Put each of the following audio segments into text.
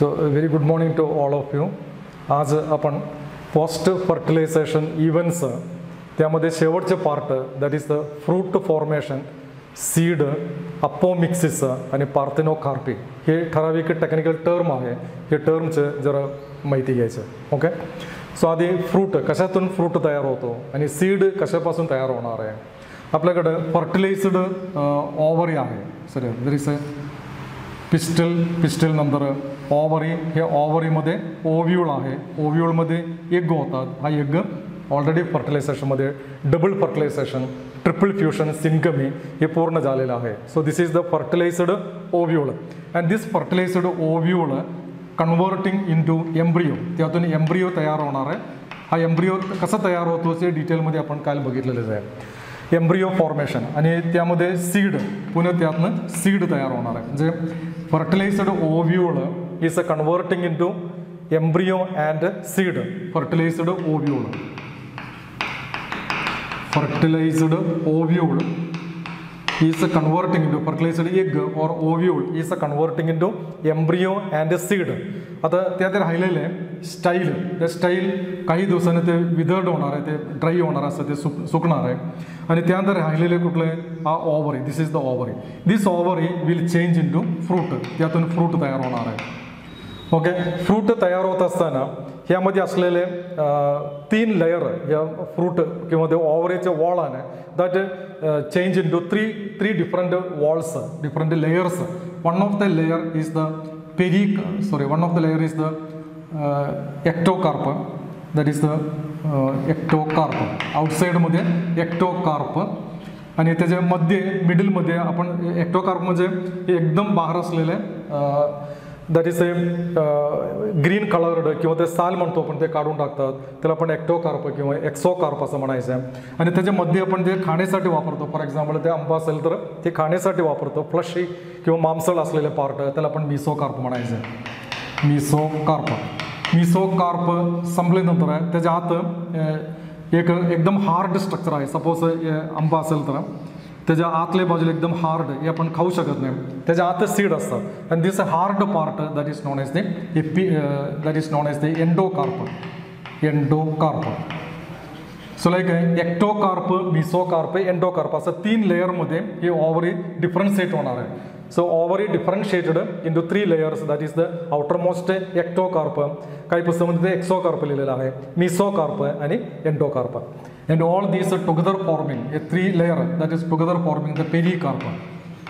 So very good morning to all of you आज आपण post fertilization events त्यामध्ये शेवटचे part that is the fruit formation seed apomixis आणि parthenocarpy हे ठराविक टेक्निकल टर्म आहे. हे टर्मचं जरा माहिती घ्यायचं. ओके सो आधी फ्रूट कशातून फ्रूट तयार होतो आणि सीड कशापासून तयार होणार आहे? आपल्याकडं फर्टिलायझड ओव्हरी uh, आहे. Sir there is a pistil pistil नंतर ओवरी हे ओवरीमध्ये ओव्ह्यूळ आहे ओव्ह्यूळमध्ये यज्ञ होतात हा यज्ञ already फर्टिलायझेशनमध्ये double fertilization triple fusion syngamy हे पूर्ण झालेलं आहे so this is the fertilized ovule and this fertilized ovule converting in to embryo त्यातून एम्ब्रिओ तयार होणार आहे हा एम्ब्रिओ कसा तयार होतो ते डिटेलमध्ये आपण काल बघितलेलंच आहे एम्ब्रिओ फॉर्मेशन आणि त्यामध्ये सीड पुन्हा त्यातनं सीड तयार होणार आहे म्हणजे fertilized ovule is a converting in to embryo and seed fertilized ovule fertilized ovule is converting into fertilized egg or ovule. Is converting into embryo and seed. आता त्यात राहिलेलं आहे स्टाईल त्या स्टाईल काही दिवसांनी ते विदर्ड होणार आहे ते ड्राय होणार असं ते सुक सुकणार आहे आणि त्यानंतर राहिलेले कुठलं आहे हा ovary this is the ovary this ovary will change in to fruit त्यातून फ्रूट तयार होणार आहे ओके फ्रूट तयार होत असताना ह्यामध्ये असलेले तीन लेयर या फ्रूट किंवा ते ओव्हरीचे वॉल आहे that change in to three three different walls different layers one of the layer is the peri sorry one of the layer is the ectocarp that is the ectocarp आउटसाईडमध्ये ectocarp आणि त्याच्या मध्ये मिडलमध्ये आपण ectocarp म्हणजे हे एकदम बाहेर असलेले that is a green coloured किंवा ते साल म्हणतो आपण ते काढून टाकतात. त्याला आपण एक्टोकार्प किंवा एक्सोकार्प असं म्हणायचं आहे. आणि त्याच्यामध्ये आपण जे खाण्यासाठी वापरतो फॉर एक्झाम्पल ते आंबा असेल तर ते खाण्यासाठी वापरतो. फ्लशी किंवा मांसल असलेले पार्ट त्याला आपण मिसोकार्प म्हणायचं आहे. मिसोकार्प मिसोकार्प संपल्यानंतर आहे त्याच्या आत एक एकदम हार्ड स्ट्रक्चर आहे. सपोज आंबा असेल तर. त्याच्या आतल्या बाजूला एकदम हार्ड हे आपण खाऊ शकत नाही. त्याच्या आत सीड असतात and this a hard part that is known as the pea that is known as the endocarp endocarp so like ectocarp mesocarp endocarp असं तीन लेअरमध्ये हे ओव्हरी डिफरन्शिएट होणार आहे. So ovary differentiated into three layers that is the outermost ectocarp काही पुस्तकामध्ये ते exocarp लिहिलेलं आहे. मिसोकार्प आणि endocarp and all these together forming a three layer that is together forming the pericarp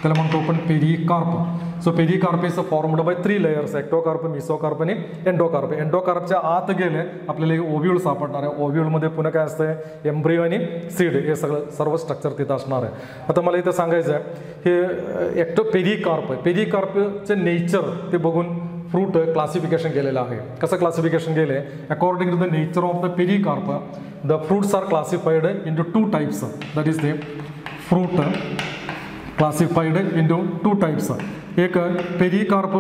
त्याला म्हणतो आपण pericarp so pericarp is formed by three layers ectocarp mesocarp आणि एंडोकार्प एंडोकार्पच्या आत गेले आपल्याला एक ओव्ह्यूल सापडणार आहे. ओव्ह्यूलमध्ये पुन्हा काय असतं एम्ब्रिओ आणि सीड हे सगळं सर्व स्ट्रक्चर तिथं असणार आहे. आता मला इथं सांगायचं आहे हे एक्टो पेरिकार्प पेरिकार्पचं नेचर ते बघून फ्रूट क्लासिफिकेशन केलेलं आहे कसं क्लासिफिकेशन केलं आहे according to the nature of the pericarp the fruits are classified in to two types that is the fruit classified in to two types एक पेरिकार्प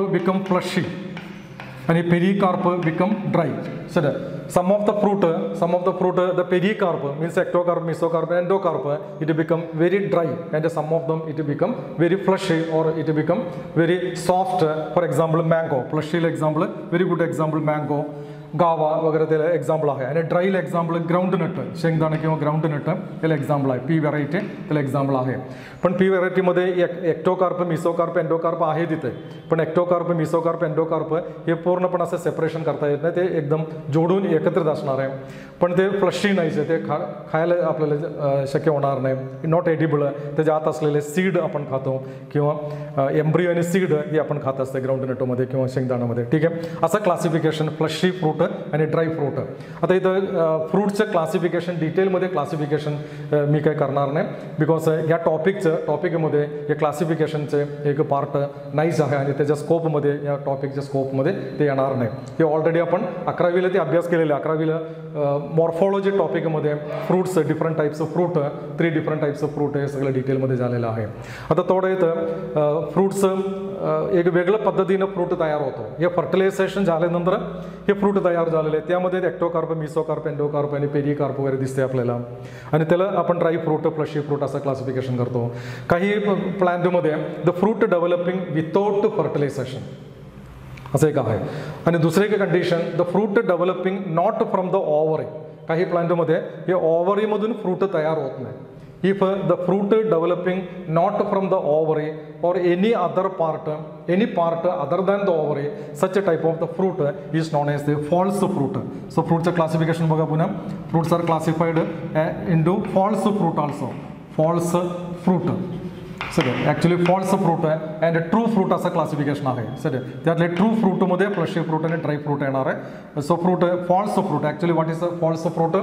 बिकम फ्लशी आणि pericarp become dry sir some of the fruit some of the fruit the pericarp means ectocarp mesocarp endocarp it become very dry and some of them it become very fleshy or it become very soft for example mango फ्लशीला example very good example mango guava वगैरे त्याला example आहे आणि ड्राईल example ground nut शेंगदाणा किंवा ground nut त्याला example आहे pea variety त्याला example आहे पण पी व्हरायटीमध्ये एक एक्टोकार्प मिसोकार्प एंडोकार्प आहे तिथे पण एक्टोकार्प मिसोकार्प एंडोकार्प हे पूर्णपण असं सेपरेशन करता येत नाही ते एकदम जोडून एकत्रित असणार आहे पण ते फ्लशी नाहीचे ते खा खायला आपल्याला शक्य होणार नाही नॉट एडिबल त्याच्या आत असलेले सीड आपण खातो किंवा एम्ब्रिओ आणि सीड हे आपण खात असते ग्राउंड नटोमध्ये किंवा शेंगदाणामध्ये ठीक आहे असं क्लासिफिकेशन फ्लशी फ्रूट आणि ड्राय फ्रूट. आता इथं फ्रूटचं क्लासिफिकेशन डिटेलमध्ये क्लासिफिकेशन मी काय करणार नाही. बिकॉज या टॉपिकचं टॉपिकमध्ये हे क्लासिफिकेशनचे एक पार्ट नाहीच आहे आणि त्याच्या स्कोपमध्ये या टॉपिकच्या स्कोपमध्ये ते येणार नाही. हे ऑलरेडी आपण अकरावीला ते अभ्यास केलेले. अकरावीला morphology टॉपिकमध्ये fruits different types of fruit three different types of fruit हे सगळं डिटेलमध्ये झालेलं आहे. आता थोडं इथं फ्रूट्स एक वेगळं पद्धतीनं फ्रूट तयार होतो. हे फर्टिलायझेशन झाल्यानंतर हे फ्रूट तयार झालेले आहे त्यामध्ये एक्टोकार्प मिसोकार्प एंडोकार्प आणि पेरिकार्प वगैरे दिसते आपल्याला. आणि त्याला आपण ड्राई फ्रूट फ्लशी फ्रूट असं क्लासिफिकेशन करतो. काही प्लांटमध्ये the fruit developing without fertilisation असं एक आहे. आणि दुसरं एक condition the fruit developing not from the ovary काही प्लांटमध्ये हे ओव्हरीमधून फ्रूट तयार होत नाही. If the fruit developing not from the ovary or any other part, any part other than the ovary, such a type of the fruit is known as the false fruit. So fruits classification fruits are classified into false fruit also. False fruit. सगळं. Actually false fruit आहे and true fruit असं classification आहे. सगळं. त्यातले true फ्रूटमध्ये fleshy fruit आणि dry fruit येणार आहे. So fruit false fruit actually what is a false fruit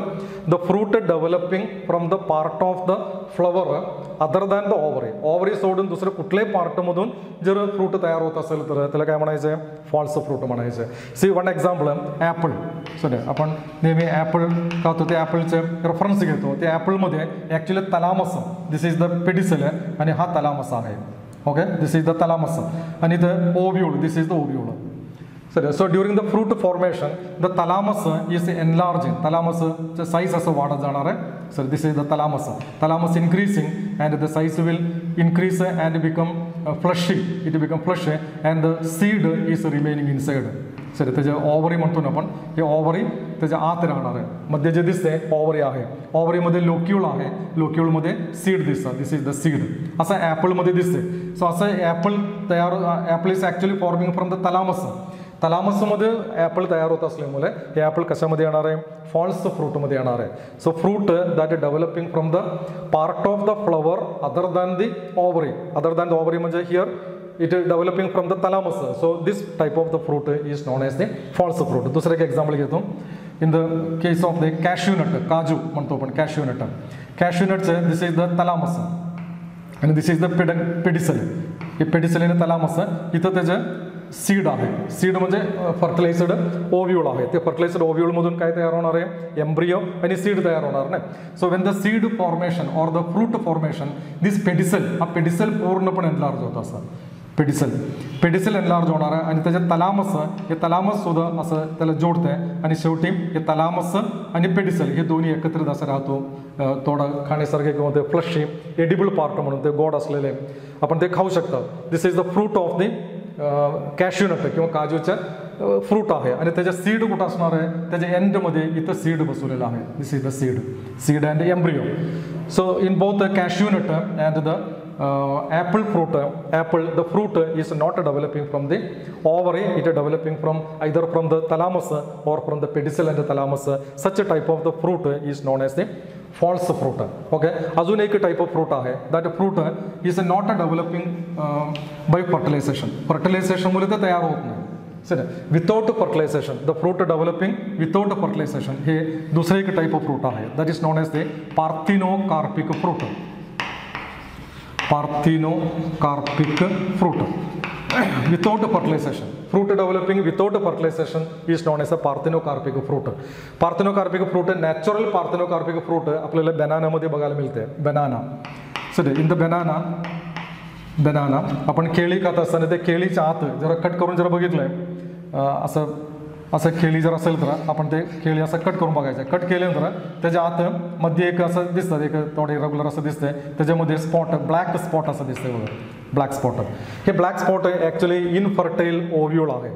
the fruit developing from the part of the flower other than the ovary ovary सोडून दुसरं कुठल्याही पार्टमधून जर फ्रूट तयार होत असेल तर त्याला काय म्हणायचं आहे फॉल्स फ्रूट म्हणायचं आहे सी वन एक्झाम्पल ॲपल सगळं. आपण नेहमी ॲपल का होतं? ते ॲपलचे रेफरन्स घेतो. त्या ॲपलमध्ये actually thalamus this is the pedicel आहे आणि हा तलामस आहे okay this is the thalamus आणि the ovule this is the ovule sir so during the fruit formation the thalamus is enlarging तलामसचं size असं वाढत जाणार आहे sir this is the thalamus thalamus increasing and the size will increase and become fleshy it become flesh and the seed is remaining inside sir त्याचे ovary म्हणतो ना आपण हे ovary त्याच्या आत राहणार आहे. मध्ये जे दिसते ओव्हरी आहे. ओव्हरीमध्ये लोक्युल आहे. लोक्युलमध्ये सीड दिसतं दिस इज द सीड असं ॲपलमध्ये दिसते सो असं ॲपल तयार apple is actually forming from the thalamus तलामसमध्ये apple तयार होत असल्यामुळे हे ॲपल कशामध्ये येणार आहे? फॉल्स फ्रूटमध्ये येणार आहे. So fruit that is developing from the part of the flower other than the ovary other than the ovary म्हणजे here it is developing from the thalamus so this type of the fruit is known as the false fruit दुसरं एक example घेतो in the case of the cashew nut काजू म्हणतो आपण cashew nut cashew नटचं this is the thalamus आणि this is the पेड pedicel हे पेडिसल आणि तलामस इथं त्याचं सीड आहे सीड म्हणजे फर्टिलायझड ओव्ह्यूल आहे ते फर्टिलायझड ओव्ह्यूलमधून काय तयार होणार आहे एम्ब्रियो आणि सीड तयार होणार नाही so when the seed formation or the fruit formation this pedicel हा पेडिसल पूर्णपणे एनलार्ज होत असं पेडिसल पेडिसल एनलार्ज होणार आहे. आणि त्याच्या तलामस हे तलामस सुद्धा असं त्याला जोडतंय. आणि शेवटी हे तलामस आणि पेडिसल हे दोन्ही एकत्रित असं राहतो. थोडं खाण्यासारखे किंवा ते फ्लशी एडिबल पार्ट म्हणून ते गोड असलेले. आपण ते खाऊ शकतो. This is the fruit of the cashew nut किंवा काजूचं फ्रूट आहे. आणि त्याच्या सीड कुठं असणार आहे? त्याच्या एंडमध्ये इथं सीड बसवलेलं आहे. This is the seed seed and embryo so in both the cashew nut and the uh, apple fruit apple the fruit is not developing from the ovary it is developing from either from the thalamus or from the pedicel and the thalamus such a type of the fruit is known as the false fruit okay अजून एक type of fruit आहे that fruit is not a developing by fertilization फर्टिलायझेशनमुळे ते तयार होत नाही sir without fertilization the fruit developing without fertilization हे दुसरं एक टाईप ऑफ फ्रूट आहे that is known as the parthenocarpic fruit parthenocarpic fruit without fertilization fruit developing without fertilization is known as a parthenocarpic fruit parthenocarpic fruit natural parthenocarpic fruit आपल्याला बनानामध्ये बघायला मिळते banana sir in the banana banana आपण केळी खात असताना ते केळीच्या आत जरा कट करून जरा बघितलंय अं, असं असं केळी जर असेल तर आपण ते केळी असं कट करून बघायचं. कट केल्यानंतर त्याच्या आत मध्ये एक असं दिसतं एक थोडे रेग्युलर असं दिसतंय. त्याच्यामध्ये स्पॉट ब्लॅक स्पॉट असं दिसतंय बघा. ब्लॅक स्पॉट हे black spot actually infertile ovule आहे.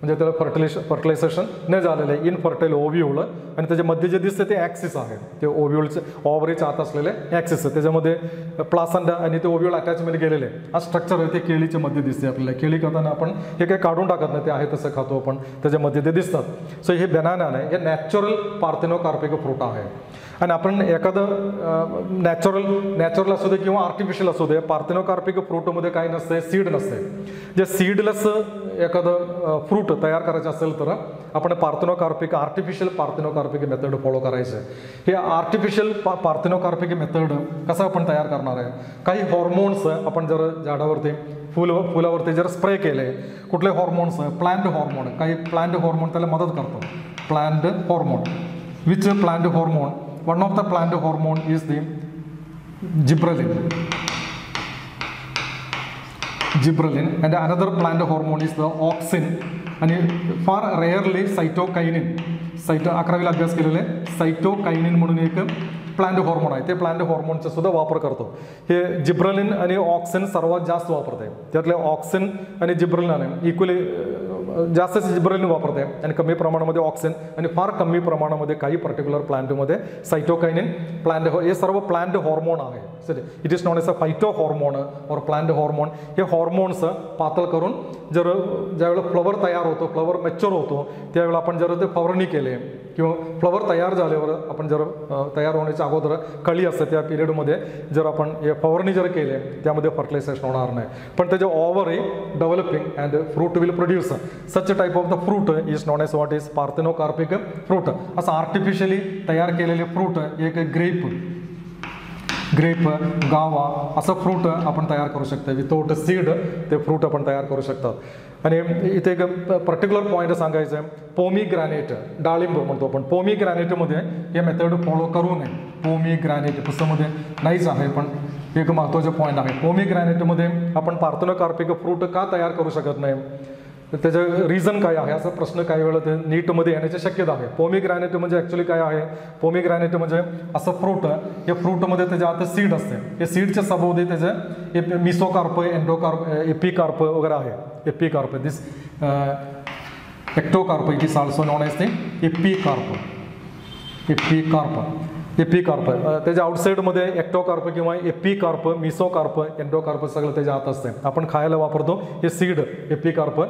म्हणजे त्याला फर्टिलायझेशन फर्टिलायझेशन नाही झालेलं आहे. इनफर्टाईल ओव्ह्यूल आणि त्याच्यामध्ये जे दिसतं ते ॲक्सिस आहे. ते ओव्ह्यूलचे ओव्हरीच्या आत असलेले ॲक्सिस आहे. त्याच्यामध्ये प्लासंडा आणि ते ओव्ह्यूल अटॅचमेंट गेलेले आहे. हा स्ट्रक्चर आहे ते केळीच्या मध्ये दिसते आपल्याला. केळी खाताना आपण हे काही काढून टाकत नाही ते आहे तसं खातो आपण. त्याच्यामध्ये ते दिसतात. सो हे बेनाना नाही हे नॅचरल पार्थिनोकार्पिक फ्रूट आहे. आणि आपण एखादं नॅचरल नॅचरल असू दे किंवा आर्टिफिशियल असू दे पार्थिनोकार्पिक फ्रूटमध्ये काही नसते सीड नसते. जे सीडलेस एखादं फ्रूट तयार करायचं असेल तर आपण parthenocarpic artificial parthenocarpic method follow करायचं हे आर्टिफिशियल पा पार्थिनोकार्पिक मेथड कसं आपण तयार करणार आहे? काही हॉर्मोन्स आपण जर झाडावरती फुल फुलावरती जर स्प्रे केले कुठले हॉर्मोन्स प्लांट हॉर्मोन काही प्लांट हॉर्मोन त्याला मदत करतो. Plant hormone which plant hormone one of the plant hormone is the gibberellin gibberellin and another plant hormone is the auxin आणि फार रेअरली सायटोकायनिन सायटो अकरावीला अभ्यास केलेले सायटोकायनिन म्हणून एक प्लांट हॉर्मोन आहे ते प्लांट हॉर्मोनचा सुद्धा वापर करतो हे जिब्रलिन आणि ऑक्सिन सर्वात जास्त वापरत आहे त्यातले ऑक्सिन आणि जिब्रलिन इक्वली जास्त जिब्रेलिन वापरते. आणि कमी प्रमाणामध्ये ऑक्सिजन आणि फार कमी प्रमाणामध्ये काही पर्टिक्युलर प्लांटमध्ये सायटोकायनिन प्लांट हे सर्व प्लांट हॉर्मोन आहे. Sorry it is known as a phyto hormone or plant hormone हे हॉर्मोन्स पातळ करून जर ज्यावेळेला फ्लवर तयार होतो फ्लवर मॅच्युअर होतो त्यावेळेला आपण जर ते फवारणी केले किंवा फ्लवर तयार झाल्यावर आपण जर अ, तयार होण्याच्या अगोदर कळी असते त्या पिरियडमध्ये जर आपण हे फवारणी जर केले त्यामध्ये फर्टिलायझेशन होणार नाही पण त्याचे over developing and fruit will produce such type of the fruit is known as what is parthenocarpic fruit असं आर्टिफिशियली तयार केलेले फ्रूट एक ग्रेप ग्रेप गावा असं फ्रूट आपण तयार करू शकतो. विथआउट सीड ते फ्रूट आपण तयार करू शकतात आणि इथे एक पर्टिक्युलर पॉईंट सांगायचं आहे पोमी ग्रॅनेट डाळिंब म्हणतो आपण. पोमी ग्रॅनेटमध्ये हे मेथड फॉलो करू नये. पोमी ग्रॅनेट पुस्तकामध्ये नाहीच आहे पण एक महत्त्वाचं पॉईंट आहे. पोमी ग्रॅनेटमध्ये आपण पार्थनोकार्पिक फ्रूट का तयार करू शकत नाही? तर त्याचं रिझन काय आहे? असा प्रश्न काही वेळा ते नीटमध्ये येण्याची शक्यता आहे. पोमी ग्रॅनेट म्हणजे ॲक्च्युली काय आहे? पोमी ग्रॅनेट म्हणजे असं फ्रूट या फ्रूटमध्ये त्याच्या आता सीड असते. हे सीडच्या सभोवती त्याचे एप मिसोकार्प एन्डोकार्प एपिकार्प वगैरे आहे. Epicarp this ectocarp it is also known as ते एपिकार्प एपिकार्प एपिकार्प अ, त्याच्या आउटसाईडमध्ये एक्टोकार्प किंवा एपिकार्प मिसोकार्प एन्डोकार्प सगळं त्याच्या आत असते आपण खायला वापरतो हे सीड एपिकार्प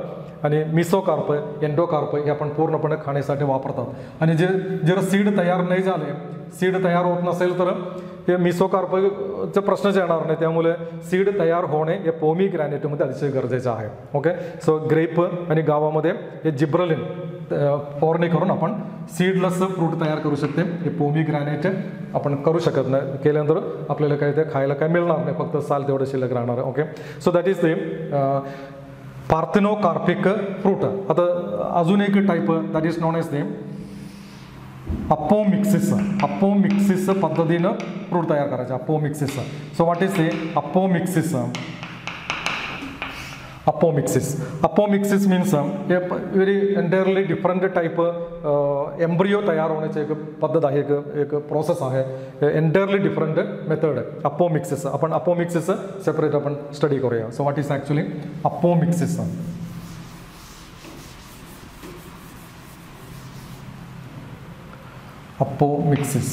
आणि मिसोकार्प एन्डोकार्प हे आपण पूर्णपणे खाण्यासाठी वापरतात. आणि जे जर सीड तयार नाही झाले सीड तयार होत नसेल तर हे मिसोकार्पचा प्रश्नच येणार नाही. त्यामुळे सीड तयार होणे हे पोमी ग्रॅनेटमध्ये अतिशय गरजेचं आहे. ओके सो ग्रेप आणि गावामध्ये हे जिब्रलिन फवारणी करून आपण सीडलेस फ्रूट तयार करू शकते. हे पोमी ग्रॅनेट आपण करू शकत नाही. केल्यानंतर आपल्याला काय ते खायला काय मिळणार नाही. फक्त साल तेवढं शिल्लक राहणार आहे. Okay so that is the parthenocarpic fruit आता अजून एक type that is known as name apomixis apomixis पद्धतीनं फ्रूट तयार करायचे अपोमिक्सिस सो व्हॉट इज ते अपोमिक्सिस अपोमिक्सिस अपोमिक्सिस मीन्स हे very entirely different type embryo तयार होण्याची एक पद्धत आहे एक एक प्रोसेस आहे एंटायरली डिफरंट मेथड अपोमिक्सिस आपण अपोमिक्सिस सेपरेट आपण स्टडी करूया so what is actually apomixis apomixis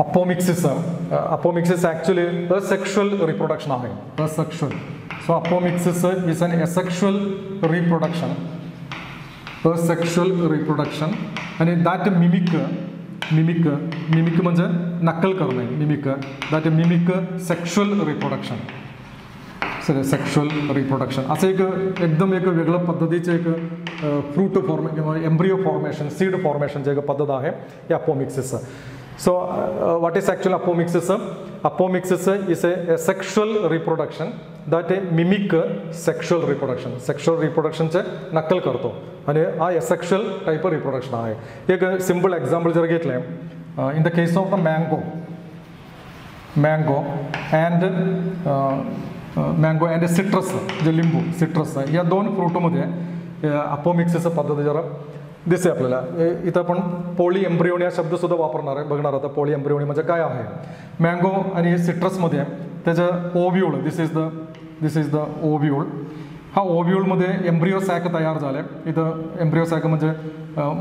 apomixis apomixis actually asexual reproduction आहे asexual so apomixis is an asexual reproduction asexual reproduction आणि दॅट मिमिक मिमिक मिमिक म्हणजे नक्कल करणे mimic that mimic sexual reproduction sir sexual reproduction असं एक एकदम एक वेगळं पद्धतीचं एक fruit form embryo formation seed formation एक पद्धत आहे हे apomixis so what is actual apomixis apomixis is asexual reproduction that a mimic sexual reproduction sexual रिप्रोडक्शनचे नक्कल करतो आणि हा एसेक्शुअल टाईप रिप्रोडक्शन आहे एक सिंपल एक्झाम्पल जर घेतलं in the case of the mango mango and mango and citrus जे लिंबू सिट्रस या दोन फ्रूटमध्ये अपोमिक्सिस पद्धत जरा. दिसते आपल्याला. इथं आपण पोळी एम्ब्रिओनी हा शब्दसुद्धा वापरणार आहे. बघणार आता पोळी एम्ब्रिओनी म्हणजे काय आहे. मँगो आणि सिट्रसमध्ये त्याचं ovule this is the this is the ovule हा ओव्ह्यूलमध्ये एम्ब्रिओ सॅक तयार झाले. इथं एम्ब्रिओ सॅक म्हणजे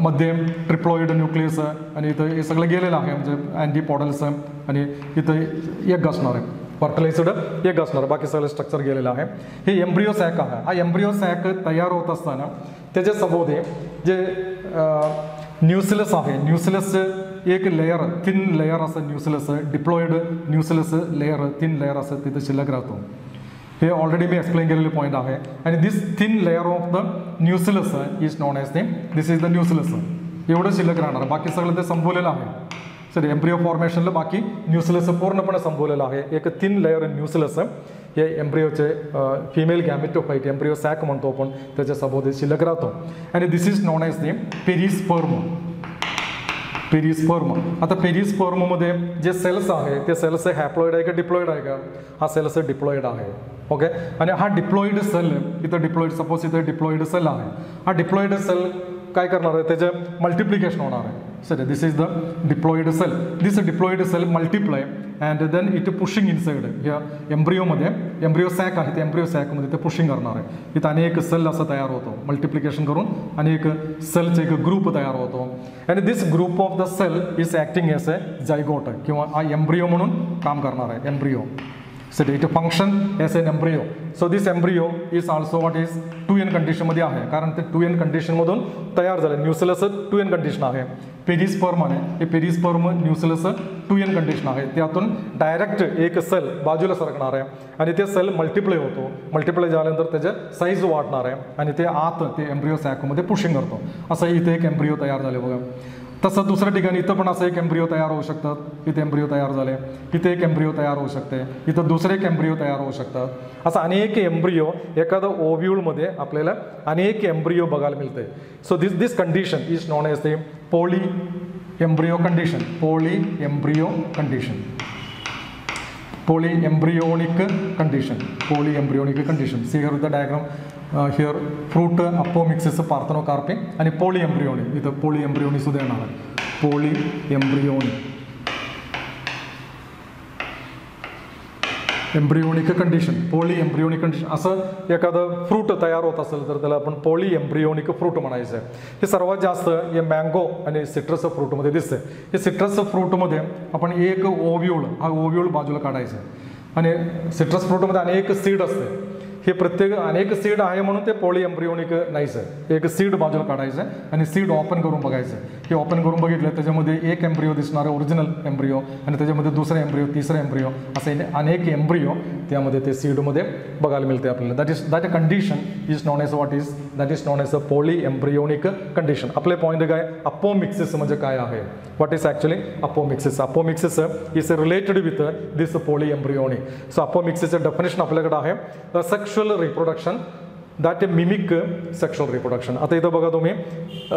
मध्ये ट्रिप्लॉइड न्यूक्लियस आणि इथं हे सगळं गेलेलं आहे. म्हणजे अँटीपॉडल्स आणि इथं एक असणार आहे. फर्टिलायझड एक असणार बाकी सगळं स्ट्रक्चर गेलेलं आहे हे एम्ब्रिओ सॅक आहे हा एम्ब्रिओ सॅक तयार होत असताना त्याच्या सभोवती जे न्यूसिलस आहे न्यूसिलस एक लेयर थिन लेयर असं nucellus diploid nucellus layer thin layer असं तिथं शिल्लक राहतो हे ऑलरेडी मी एक्सप्लेन केलेले पॉईंट आहे आणि this thin layer of the nucellus is known as name this is the nucellus एवढं शिल्लक राहणार बाकी सगळं ते संपवलेलं आहे सॉरी एम्ब्रिओ फॉर्मेशनला बाकी न्यूसिलस पूर्णपणे संपवलेलं आहे. एक थिन लेअर न्यूसिलस हे एम्ब्रिओचे फिमेल गॅमिटोफाईट एम्ब्रिओ सॅक म्हणतो आपण त्याच्या सभोवती शिल्लक राहतो. आणि this is known as name perisperm perisperm आता पेरिस्पर्ममध्ये जे सेल्स आहे ते सेल्स हॅप्लॉइड आहे का डिप्लॉइड आहे का? हा सेल्स डिप्लॉइड आहे. ओके आणि हा डिप्लॉइड सेल इथं डिप्लॉइड सपोज इथं डिप्लॉइड सेल आहे. हा डिप्लॉइड सेल काय करणार आहे? त्याचं मल्टिप्लिकेशन होणार आहे. Sir this is the diploid cell this diploid cell multiply and then it pushing inside या एम्ब्रिओमध्ये एम्ब्रिओ सॅक आहे. त्या एम्ब्रिओ सॅकमध्ये ते पुशिंग करणार आहे. इथं अनेक सेल असं तयार होतो. मल्टिप्लिकेशन करून अनेक सेलचे एक ग्रुप तयार होतो. And this group of the cell is acting as a zygote किंवा हा एम्ब्रिओ म्हणून काम करणार आहे. Embryo so it function as an embryo. So this embryo is also what is two N कंडिशनमध्ये आहे. कारण ते टू एन कंडिशनमधून तयार झालं. न्यूसेलस टू एन कंडिशन आहे. पेरिस्पर्म आहे. हे perisperm nucellus two N condition आहे. त्यातून डायरेक्ट एक सेल बाजूला सरकणार आहे. आणि ते सेल मल्टिप्लाय होतो. मल्टिप्लाय झाल्यानंतर त्याचं साईज वाढणार आहे. आणि ते आत ते एम्ब्रिओ सॅकमध्ये पुशिंग करतो. असं इथे एक एम्ब्रिओ तयार झाले बघा. तसं दुसऱ्या ठिकाणी इथं पण असं एक एम्ब्रिओ तयार होऊ शकतात इथे एम्ब्रिओ तयार झाले इथे एक एम्ब्रिओ तयार होऊ शकते इथं दुसरे एक एम्ब्रिओ तयार होऊ शकतात. असं अनेक एम्ब्रिओ एखादं ओव्ह्यूलमध्ये आपल्याला अनेक एम्ब्रिओ बघायला मिळते so this this condition is known as the poly embryo condition poly embryo condition poly embryonic condition poly embryonic condition see here the diagram here fruit apomixis parthenocarpy आणि पोळी एम्ब्रिओनी इथं पोळी एम्ब्रिओनी सुद्धा येणार आहे polyembryony embryonic condition polyembryonic condition असं एखादं fruit तयार होत असेल तर त्याला आपण पोळी एम्ब्रिओनिक फ्रूट म्हणायचं आहे हे सर्वात जास्त हे मँगो आणि सिट्रस फ्रूटमध्ये दिसतंय हे सिट्रस फ्रूटमध्ये आपण एक ओव्ह्यूळ हा ओव्ह्यूळ बाजूला काढायचं आहे आणि सिट्रस फ्रूटमध्ये अनेक सीड असते हे प्रत्येक अनेक सीड आहे म्हणून ते पोळी एम्ब्रिओनिक नाहीचं आहे एक सीड बाजूला काढायचं आहे आणि सीड ओपन करून बघायचं. हे ओपन करून बघितलं त्याच्यामध्ये एक एम्ब्रिओ दिसणार ओरिजिनल एम्ब्रिओ आणि त्याच्यामध्ये दुसरा एम्ब्रिओ तिसरा एम्ब्रिओ असे अनेक एम्ब्रिओ त्यामध्ये ते सीडमध्ये बघायला मिळते आपल्याला. That is that a condition is known as what is that is known as a polyembryonic condition आपले पॉईंट काय? अपोमिक्सिस म्हणजे काय आहे? What is actually apomixis apomixis is related with this poly embryonic so अपोमिक्सिसचं definition आपल्याकडे आहे. Sexual reproduction that a mimic sexual reproduction आता इथं बघा तुम्ही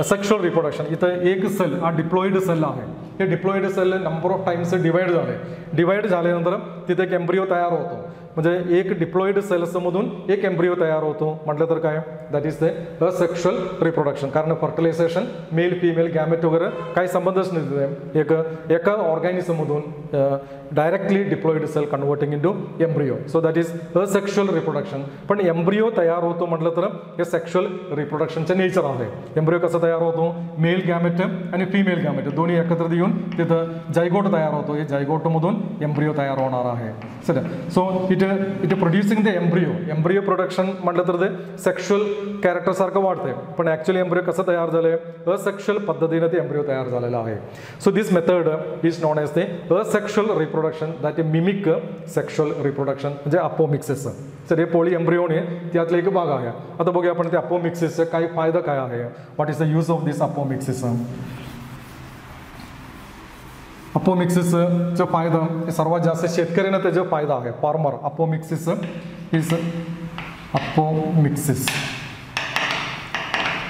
सेक्शुअल रिप्रोडक्शन इथं एक सेल हा डिप्लॉइड सेल आहे. हे diploid cell number of times divide झाले. डिवाइड झाल्यानंतर तिथे एक एम्ब्रिओ तयार होतो. म्हणजे एक डिप्लॉइड सेल्समधून एक एम्ब्रिओ तयार होतो. म्हटलं तर काय? That is the sexual reproduction कारण फर्टिलायझेशन मेल फिमेल गॅमेट वगैरे काही संबंधच नाही तिथे. एक एका ऑर्गॅनिझममधून Uh, directly diploid cell converting into embryo. Embryo so that is asexual reproduction पण एम्ब्रिओ तयार होतो म्हटलं तर हे सेक्शुअल रिप्रोडक्शनचं नेचर आहे. एम्ब्रिओ कसं तयार होतो? मेल गॅमेट आणि फिमेल गॅमेट दोन्ही एकत्र येऊन तिथं जायगोट तयार होतो. हे जायगोटमधून एम्ब्रिओ तयार होणार आहे. Sir so it it producing the embryo embryo production म्हटलं तर ते सेक्शुअल कॅरेक्टरसारखं वाढते पण ॲक्च्युली एम्ब्रिओ कसं तयार झालंय? असेक्शुअल पद्धतीनं ते एम्ब्रिओ तयार झालेलं आहे. So this method is known as ते asexual reproduction that a mimic sexual reproduction म्हणजे अपोमिक्सिस तर हे पोळी एम्ब्रिओने त्यातला एक भाग आहे. आता बघूया आपण ते अपोमिक्सिसचा काय फायदा काय आहे. What is the use of this apomixis अपोमिक्सिसचा फायदा हे सर्वात जास्त शेतकऱ्यांना त्याचा फायदा आहे. Farmer apomixis is apomixis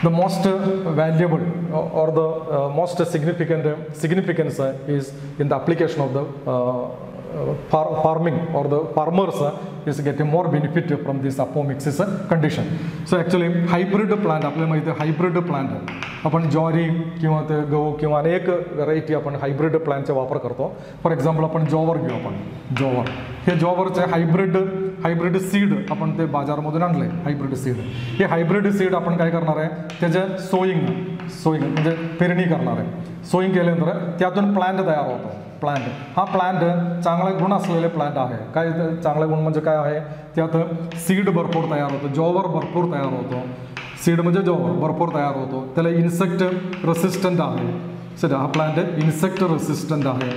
the most uh, valuable uh, or the uh, most significant uh, significance uh, is in the application of the uh, uh, far- farming or the farmers uh, is getting more benefit from this apomixis uh, condition. So actually hybrid plant आपल्याला माहिती आहे hybrid plant आपण ज्वारी किंवा ते गहू किंवा अनेक व्हरायटी आपण हायब्रिड प्लांटचा वापर करतो फॉर एक्झाम्पल आपण जॉवर घेऊ आपण जॉवर हे जॉवरचे हायब्रिड हायब्रिड सीड आपण ते बाजारमधून आणलंय हायब्रिड सीड हे हायब्रिड सीड आपण काय करणार आहे? त्याचं सोईंग सोईंग म्हणजे पेरणी करणार आहे. सोईंग केल्यानंतर त्यातून प्लांट तयार होतो. प्लांट हा प्लांट चांगला गुण असलेले प्लांट आहे. काय ते चांगला गुण म्हणजे काय आहे? त्यात सीड भरपूर तयार होतो. जॉवर भरपूर तयार होतो. सीड म्हणजे जॉवर भरपूर तयार होतो. त्याला इन्सेक्ट रेसिस्टंट आहे. सर हा प्लांट इन्सेक्ट रेसिस्टंट आहे.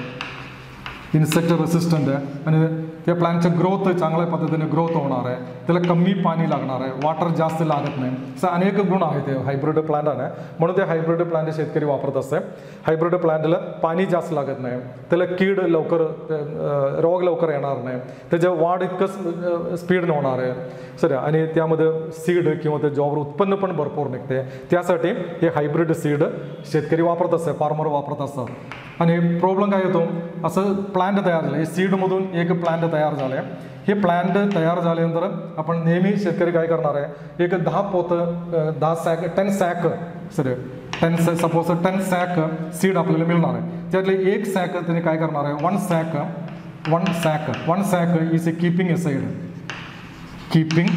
इन्सेक्ट रेसिस्टंट आहे. आणि त्या प्लांटचं ग्रोथ चांगल्या पद्धतीने ग्रोथ होणार आहे. त्याला कमी पाणी लागणार आहे. वॉटर जास्त लागत नाही. असं अनेक गुण आहेत ते हायब्रिड प्लांटाने म्हणून ते हायब्रिड प्लांट शेतकरी वापरत असते हायब्रिड प्लांटला पाणी जास्त लागत नाही. त्याला कीड लवकर रोग लवकर येणार नाही. त्याच्या वाढ इतकं स्पीडनं होणार आहे. सर आणि त्यामध्ये सीड किंवा त्या जॉबवर उत्पन्न पण भरपूर निघते. त्यासाठी हे हायब्रिड सीड शेतकरी वापरत असते फार्मर वापरत असतात. आणि प्रॉब्लेम काय येतो? असं प्लांट तयार झाले. हे सीडमधून एक प्लांट तयार झालं आहे हे प्लांट तयार झाल्यानंतर आपण नेहमी शेतकरी काय करणार आहे? एक दहा पोतं दहा sack ten sack sir ten suppose ten sack seed आपल्याला मिळणार आहे. त्यातले एक सॅक त्याने काय करणार आहे? One sack one sack one sack is a keeping aside keeping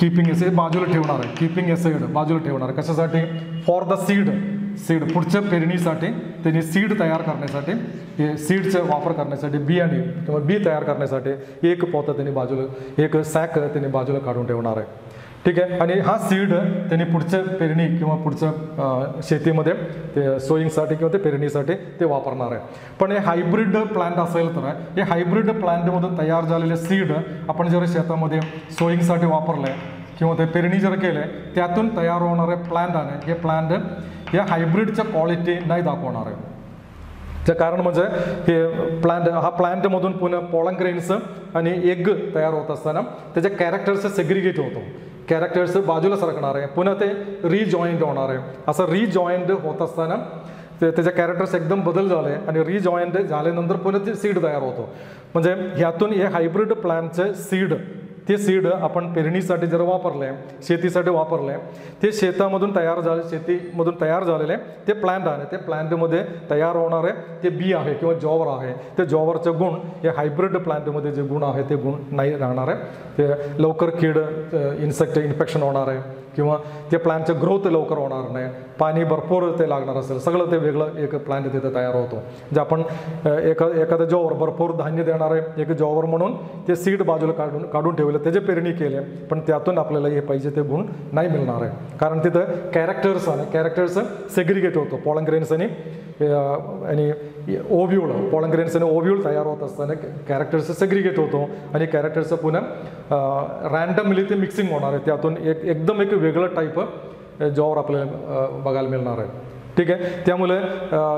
keeping aside बाजूला ठेवणार आहे. कीपिंग एसाईड बाजूला ठेवणार आहे. कशासाठी? फॉर द सीड सीड पुढच्या पेरणीसाठी त्यांनी सीड तयार करण्यासाठी हे सीडचा वापर करण्यासाठी बियाणे किंवा बी तयार करण्यासाठी एक पोतं त्यांनी बाजूला एक सॅक त्यांनी बाजूला काढून ठेवणार आहे. ठीक आहे? आणि हा सीड त्यांनी पुढच्या पेरणी किंवा पुढच्या शेतीमध्ये ते सोईंगसाठी किंवा ते पेरणीसाठी ते वापरणार आहे. पण हे हायब्रिड प्लांट असेल तर हे हायब्रिड प्लांटमधून तयार झालेले सीड आपण जर शेतामध्ये सोईंगसाठी आहे किंवा ते पेरणी जर केले त्यातून तयार होणारे प्लांट आहे हे प्लांट या हायब्रिडच्या क्वालिटी नाही दाखवणार आहे ते कारण म्हणजे हे प्लांट हा प्लांटमधून पुन्हा पॉलन ग्रेन्स आणि एग तयार होत असताना त्याचे कॅरेक्टर्स सेग्रिगेट होतो कॅरेक्टर्स बाजूला सरकणार आहे पुन्हा ते रिजॉईंट होणार आहे असं रिजॉईंट होत असताना ते त्याचे कॅरेक्टर्स एकदम बदल झाले आणि रिजॉईंट झाल्यानंतर पुन्हा ते सीड तयार होतो म्हणजे ह्यातून हे हायब्रिड प्लांटचे सीड ते सीड आपण पेरणीसाठी जर वापरलं आहे शेतीसाठी वापरलं आहे ते शेतामधून तयार झाले शेतीमधून तयार झालेले ते प्लांट आहे. ते प्लांटमध्ये तयार होणारे ते बी आहे किंवा जॉवर आहे. ते जॉवरचे गुण हे हायब्रिड प्लांटमध्ये जे गुण आहे ते गुण नाही राहणार आहे. ते लवकर कीड इन्सेक्ट इन्फेक्शन होणार आहे. किंवा ते प्लॅनचं ग्रोथ लवकर होणार नाही. पाणी भरपूर ते लागणार असेल. सगळं ते वेगळं एक प्लांट तिथे तयार होतो. जे आपण एका एखादं जॉवर भरपूर धान्य देणारे एक जॉवर म्हणून ते सीड बाजूला काढून काढून ठेवले. त्याचे पेरणी केले. पण त्यातून आपल्याला हे पाहिजे ते गुण नाही मिळणार आहे. कारण तिथं कॅरेक्टर्स आणि कॅरेक्टर्स सेग्रिगेट होतो. पॉलंग्रेन्स आणि आणि ओव्ह्यूल पॉलंग्रेन्स आणि ओव्ह्यूल तयार होत असताना कॅरेक्टर्स सेग्रिगेट होतो आणि कॅरेक्टर्सचं पुन्हा रॅन्डमली ते मिक्सिंग होणार आहे त्यातून एक एकदम एक वेगळं टाईप जॉवर आपल्याला बघायला मिळणार आहे ठीक आहे त्यामुळे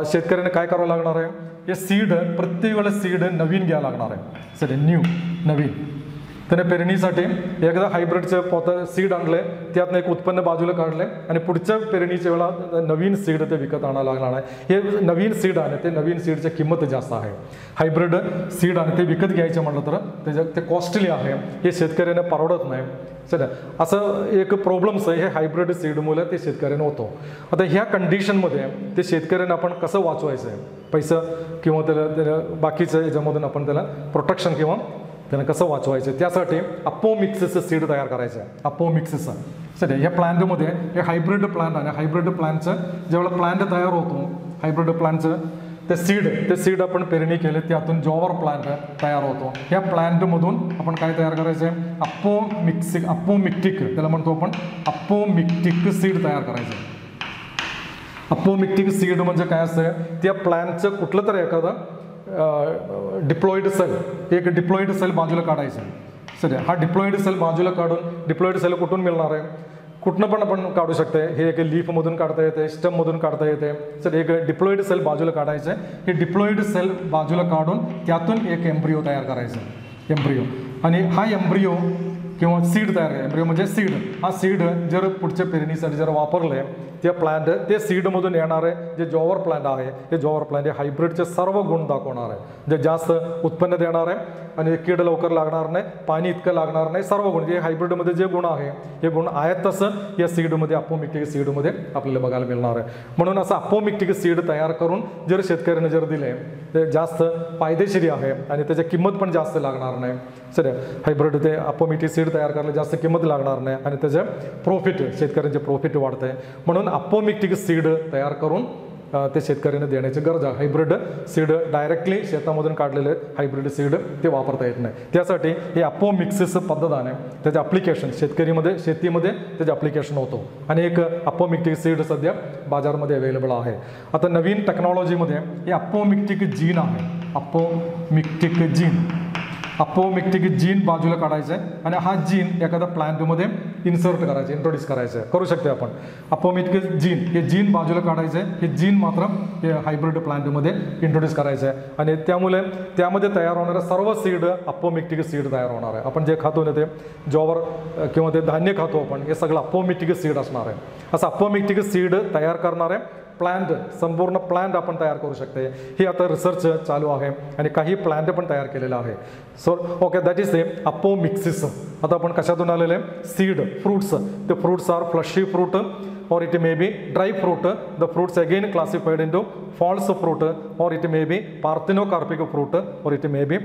शेतकऱ्यांना काय करावं लागणार आहे हे सीड प्रत्येक वेळेला सीड नवीन घ्यावं लागणार आहे सर न्यू नवीन त्याने पेरणीसाठी एकदा हायब्रिडचे पोतं सीड आणले त्यातनं एक उत्पन्न बाजूला काढले आणि पुढच्या पेरणीच्या वेळा नवीन सीड ते विकत आणावं लागणार आहे. हे नवीन सीड आहे ते नवीन सीडची किंमत जास्त आहे. हायब्रिड सीड आणि ते विकत घ्यायचं म्हटलं तर त्याच्या ते कॉस्टली आहे. हे शेतकऱ्याने परवडत नाही. सर असं एक प्रॉब्लेम्स आहे. हे हायब्रिड सीडमुळे ते शेतकऱ्याने होतो. आता ह्या कंडिशनमध्ये ते शेतकऱ्याने आपण कसं वाचवायचं? आहे पैसा किंवा त्याला त्याला बाकीचं याच्यामधून आपण त्याला प्रोटेक्शन किंवा त्याला कसं वाचवायचं त्यासाठी अप्पो मिक्सेसचं सीड तयार करायचं आहे अप्पो मिक्सेसचं सर ह्या प्लांटमध्ये हे हायब्रिड प्लांट आहे हायब्रिड प्लांटचं ज्यावेळेला प्लांट तयार होतो हायब्रिड प्लांटचं ते सीड ते सीड आपण पेरणी केले त्यातून जॉवर प्लांट तयार होतो ह्या प्लांटमधून आपण काय तयार करायचं आहे अप्पो मिक्सिक अप्पो मिक्टिक त्याला म्हणतो आपण अप्पो मिक्टिक सीड तयार करायचं आहे अपोमिक्टिक सीड म्हणजे काय असतं त्या प्लॅनचं कुठलं तर एखादं डिप्लॉईड सेल एक डिप्लॉईड सेल बाजूला काढायचं सर हा डिप्लॉईड सेल बाजूला काढून डिप्लॉईड सेल कुठून मिळणार आहे कुठनं पण आपण काढू शकते हे एक लीफमधून काढता येते स्टममधून काढता येते सर एक डिप्लॉईड सेल बाजूला काढायचं हे डिप्लॉईड सेल बाजूला काढून त्यातून एक एम्ब्रिओ तयार करायचं एम्ब्रिओ आणि हा एम्ब्रिओ किंवा सीड तयार आहे एम्ब्रिओ म्हणजे, म्हणजे सीड हा सीड जर पुढच्या पेरणीसाठी जर वापरले ते प्लांट ते सीडमधून येणारे जे जॉवर प्लांट आहे ते जॉवर प्लांट हे हायब्रिडचे सर्व गुण दाखवणार आहे. जे जास्त उत्पन्न देणार आहे आणि कीड लवकर लागणार नाही पाणी इतकं लागणार नाही सर्व गुण. जे हायब्रिडमध्ये जे गुण आहे हे गुण आहेत तसं या सीडमध्ये अपोमिक्टिक सीडमध्ये आपल्याला बघायला मिळणार आहे. म्हणून असं अपोमिक्टिक सीड तयार करून जर शेतकऱ्याने जर दिले ते जास्त फायदेशीर आहे आणि त्याची किंमत पण जास्त लागणार नाही. सर हायब्रिड ते अपोमिक्टिक सीड तयार करायला जास्त किंमत लागणार नाही आणि त्याचे प्रॉफिट शेतकऱ्यांचे प्रॉफिट वाढतंय म्हणून अपोमिक्टिक सीड तयार करून ते शेतकऱ्यांना देण्याची गरज आहे. हायब्रिड सीड डायरेक्टली शेतामधून काढलेले हायब्रिड सीड ते वापरता येत नाही. त्यासाठी हे अप्पो मिक्सेस पद्धत आहे. त्याचे अप्लिकेशन शेतकरीमध्ये शेतीमध्ये त्याचे अप्लिकेशन होतो. आणि एक अप्पोमिक्टिक सीड सध्या बाजारमध्ये अवेलेबल आहे. आता नवीन टेक्नॉलॉजीमध्ये हे अप्पोमिक्टिक जीन आहे. अप्पोमिक्टिक जीन अपोमिक्टिक जीन बाजूला काढायचं आहे आणि हा जीन एखाद्या प्लांटमध्ये इन्सर्ट करायचं इंट्रोड्यूस करायचं आहे करू शकते आपण अपोमिक्टिक जीन हे जीन बाजूला काढायचं आहे हे जीन मात्र हे हायब्रिड प्लांटमध्ये इंट्रोड्यूस करायचं आहे आणि त्यामुळे त्यामध्ये तयार होणारे सर्व सीड अपोमिक्टिक सीड तयार होणार आहे आपण जे खातो ना ते जॉवर किंवा ते धान्य खातो आपण हे सगळं अपोमिक्टिक सीड असणार आहे असं अपोमिक्टिक सीड तयार करणार आहे प्लॅन्ड संपूर्ण प्लॅन्ड आपण तयार करू शकते. ही आता रिसर्च चालू आहे आणि काही प्लॅन्ड पण तयार केलेला आहे. So okay that is a apomixis आता आपण कशातून आलेले? सीड फ्रुट्स ते fruits are fleshy fruit or it may be dry fruit. The fruits again classified into false fruit, or it may be parthenocarpic fruit, or it may be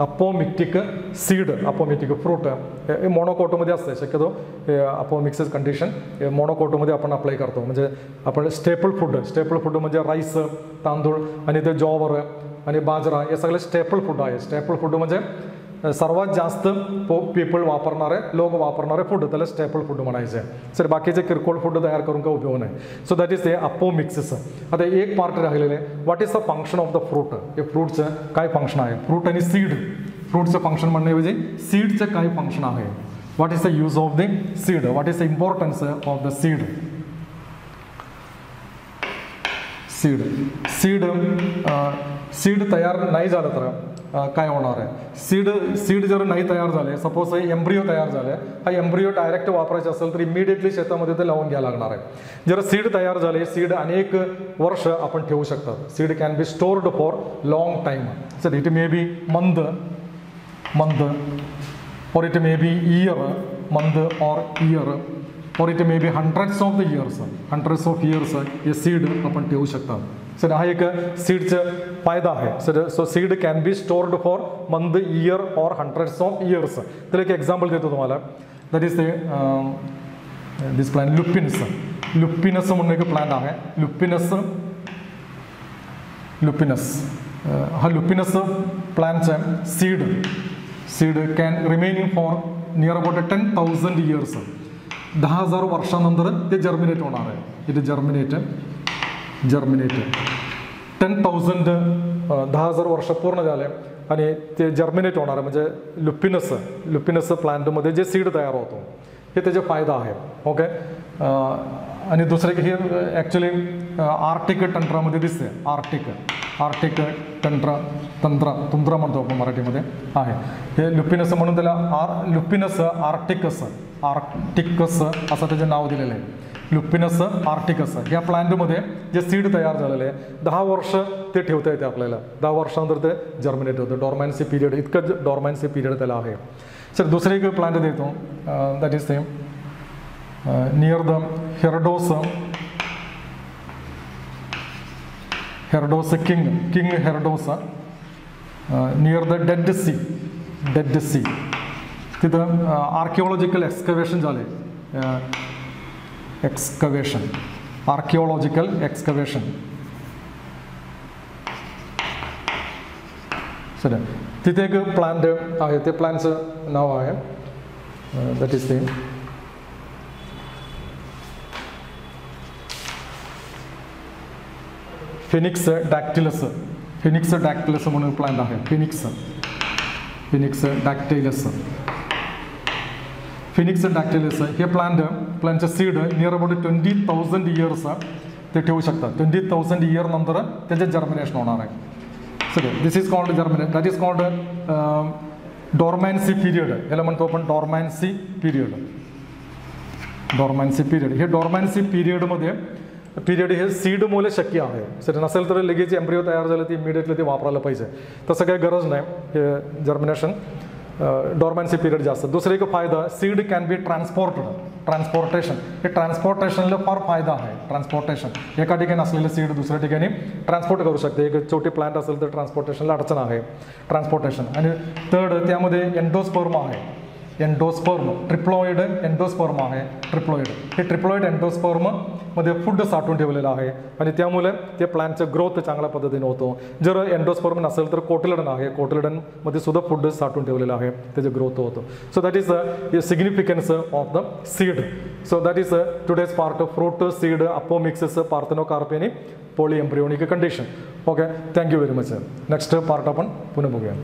apomictic seed apomictic fruit हे मोनोकोटोमध्ये असते शक्यतो apomixis condition हे मोनोकोटोमध्ये आपण apply करतो म्हणजे आपण staple food staple food म्हणजे राईस तांदूळ आणि ते जॉवर आणि बाजरा हे सगळे स्टेपल फूड आहे स्टेपल फूड म्हणजे सर्वात जास्त पो पीपल वापरणारे लोक वापरणारे फूड त्याला स्टेपल फूड म्हणायचे सर बाकीचे किरकोळ फूड तयार करून काय उपयोग नाही so that is a apomixis आता एक पार्ट राहिलेले what is the function of the fruit हे फ्रूटचं काय फंक्शन आहे फ्रूट आणि सीड फ्रूटचं फंक्शन म्हणण्याऐवजी सीडचं काय फंक्शन आहे what is the use of the seed what is the importance of the seed seed seed seed तयार नाही झालं तर काय होणार आहे? सीड सीड जर नाही तयार झाले सपोज एम्ब्रिओ तयार झाले हा एम्ब्रिओ डायरेक्ट वापरायचा असेल तर इमिडिएटली शेतामध्ये ते लावून घ्यायला लागणार आहे. जर सीड तयार झाले सीड अनेक वर्ष आपण ठेवू शकतात seed can be stored for long time sir it may be मंद मंद or it may be year, month or year, or it may be hundreds of the years, hundreds of years हे seed आपण ठेवू शकतात sir हा एक सीडचं फायदा आहे sir so seed can be stored for month year or hundreds of years तर एक एक्झाम्पल देतो तुम्हाला दॅट इज ते दिस प्लॅन लुपिनस लुपिनस म्हणून एक प्लॅन आहे लुपिनस लुपिनस हा Lupinus प्लॅनचं seed seed can remaining for near about ten thousand years दहा हजार वर्षानंतर ते जर्मिनेट होणार आहे it germinate germinate ten thousand दहा हजार वर्ष पूर्ण झाले आणि ते जर्मिनेट होणार आहे म्हणजे लुपिनस लुपिनस प्लांटमध्ये जे सीड तयार होतो हे त्याचे फायदा आहे. ओके uh, आणि दुसरे की हे ॲक्च्युली आर्टिक तंत्रामध्ये दिसते. आर्टिक आर्टिक तंत्र तंत्र तंत्र म्हणतो आपण मराठीमध्ये. आहे. हे लुपिनस म्हणून त्याला आर लुपिनस आर्टिकस आर्टिकस असं त्याचे नाव दिलेलं आहे. लुपिनस आर्टिकस या प्लांटमध्ये जे सीड तयार झालेले आहे दहा वर्ष ते ठेवता येते आपल्याला दहा वर्षानंतर ते जर्मिनेट होतं डॉर्मॅन्सी पिरियड इतकं डॉर्मॅन्सी पिरियड त्याला आहे सर दुसरे एक प्लांट देतो that is same near the Herod's Herod's king king Herod's near the Dead Sea Dead Sea तिथं आर्किओलॉजिकल एक्सकवेशन झाले एक्सकवेशन आर्किओलॉजिकल एक्सकवेशन सर तिथे एक प्लांट आहे ते प्लांटचं नाव आहे that is the Phoenix dactylus Phoenix dactylus म्हणून प्लांट आहे Phoenix Phoenix dactylus Phoenix dactylus हे plant प्लांटचं seed near about twenty thousand years ते ठेवू शकतात ट्वेंटी थाउजंड इयर नंतर त्याचे जर्मिनेशन होणार आहे सगळं this is called germinate that is called dormancy period याला म्हणतो आपण डॉर्मॅन्सी पिरियड डॉर्मॅन्सी पिरियड हे डॉर्मॅन्सी पिरियडमध्ये पिरियड हे सीडमुळे शक्य आहे सर नसेल तर लगेच एम्ब्रिओ तयार झालं ते इमिडिएटली ते वापरायला पाहिजे तसं काही गरज नाही हे जर्मिनेशन डॉर्मॅन्सी पिरियड जास्त. दुसरं एक फायदा seed can be transported transportation हे ट्रान्सपोर्टेशनला फार फायदा आहे. ट्रान्सपोर्टेशन एका ठिकाणी असलेलं सीड दुसऱ्या ठिकाणी ट्रान्सपोर्ट करू शकते. एक छोटी प्लांट असेल तर ट्रान्सपोर्टेशनला अडचण आहे. ट्रान्सपोर्टेशन आणि थर्ड त्यामध्ये एन्डोस्पर्म आहे. एन्डोस्पर्म ट्रिप्लॉइड एन्डोस्पर्म आहे ट्रिप्लॉइड हे ट्रिप्लॉइड एन्डोस्पर्ममध्ये फूड साठवून ठेवलेलं आहे आणि त्यामुळे ते प्लांटचं ग्रोथ चांगल्या पद्धतीने होतो जर एन्डोस्पर्म नसेल तर कोटलडन आहे कोटलडनमध्ये सुद्धा फूड साठवून ठेवलेलं आहे त्याचं ग्रोथ होतो so that is the significance of the seed so that is today's part fruit seed apomixis parthenocarpy आणि polyembryonic condition okay thank you very much next part आपण पुन्हा बघूया